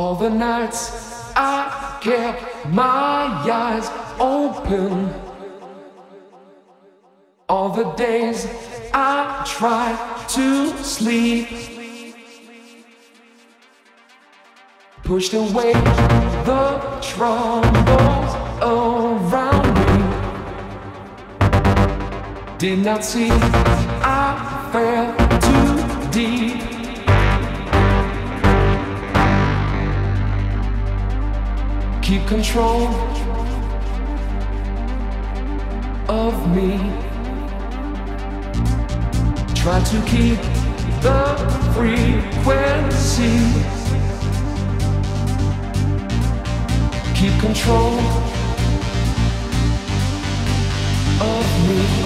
the nights I kept my eyes open. All the days I tried to sleep. Pushed away the troubles around me. Did not see I fell too deep. Control of me. Try to keep the frequency. Keep control of me.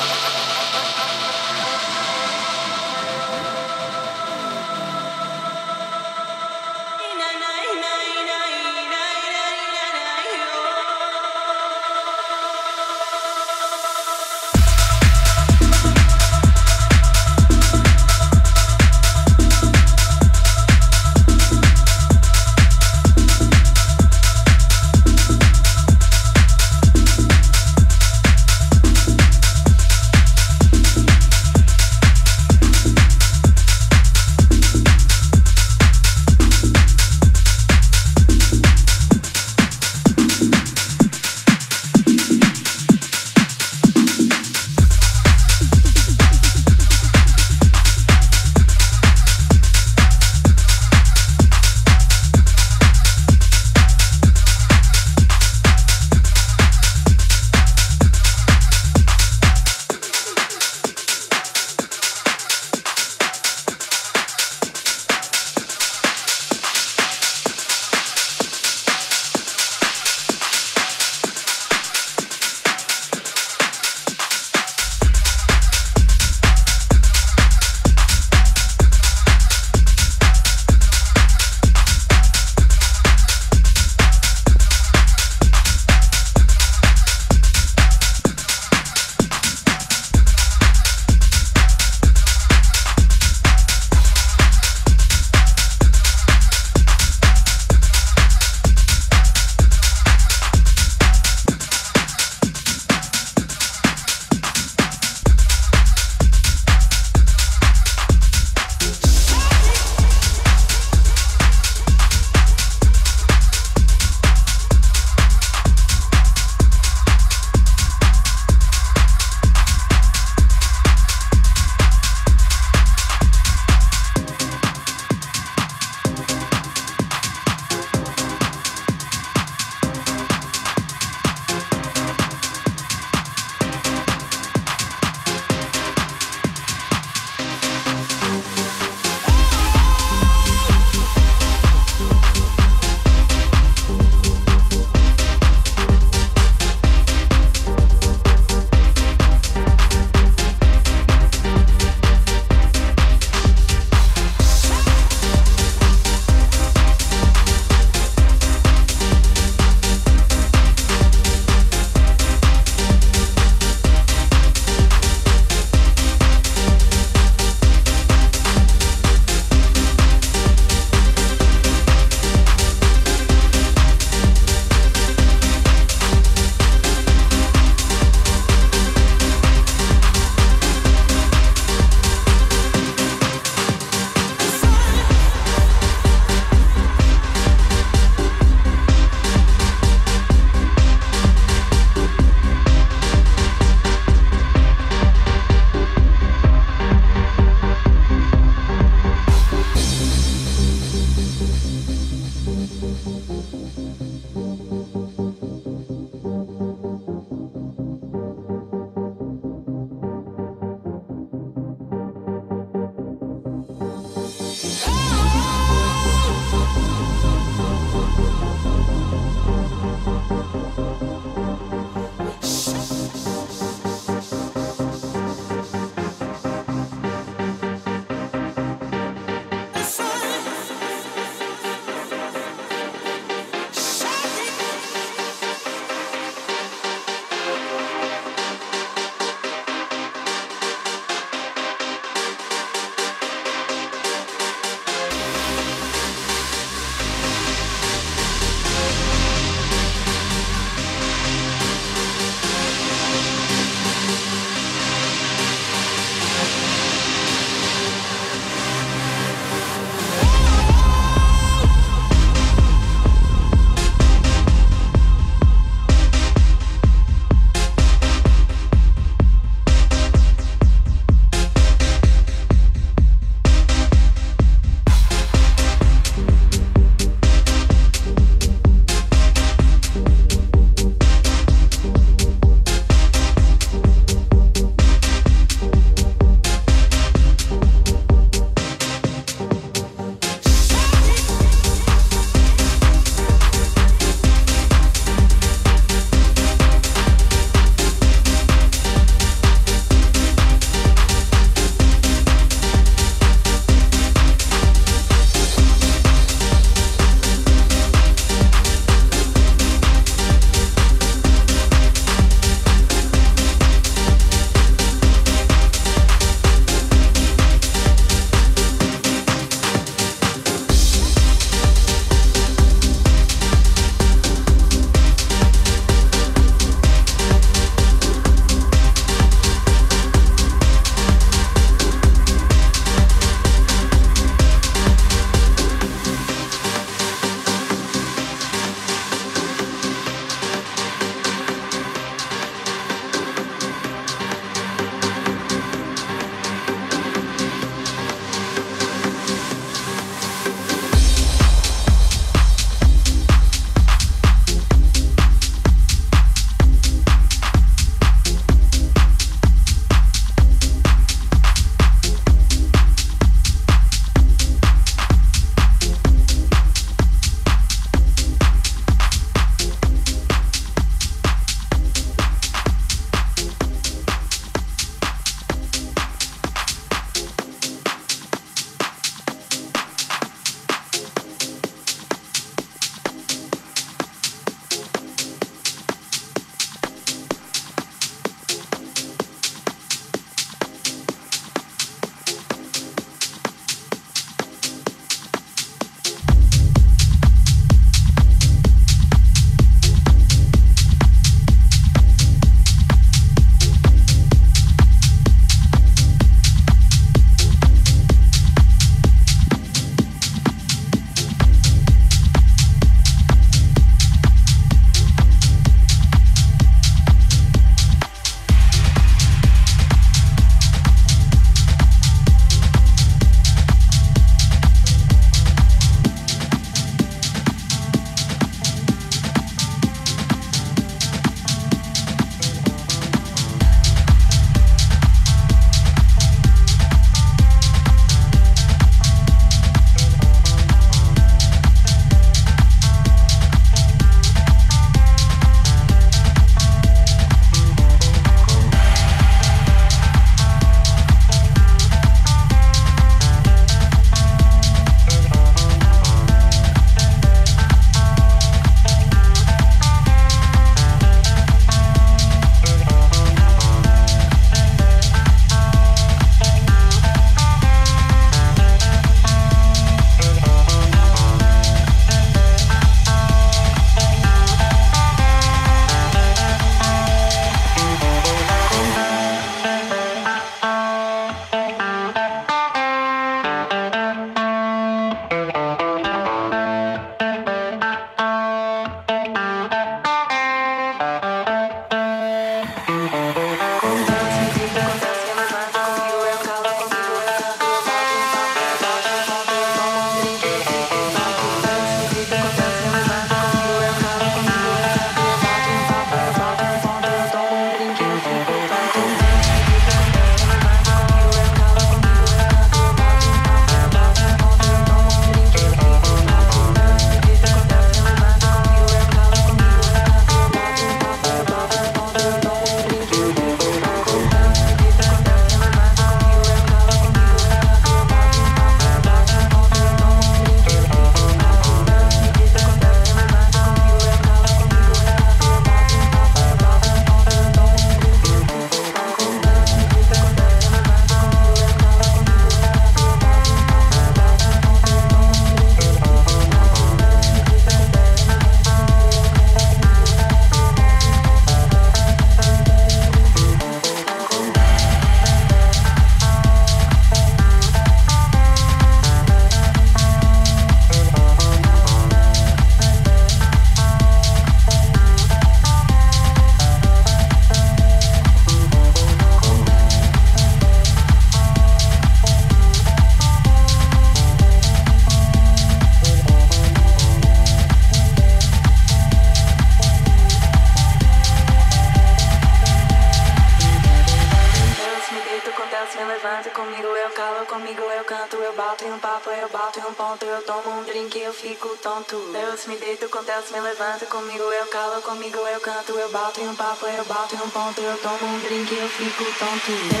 Fico